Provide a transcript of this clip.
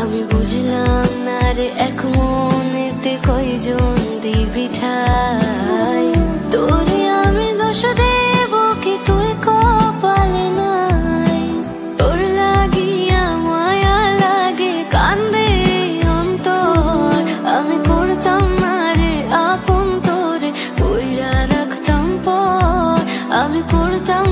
আমি বুঝলাম না রে, এক এতে কয়জন দিবি ঠাই? তোরে আমি দোষ দেব কি তুই কপালে নাই? তোর লাগিয়া মায়া লাগে, কান্দে অন্তর। আমি করতাম না রে, আপন তোরে কইরা রাখতাম পর। আমি করতাম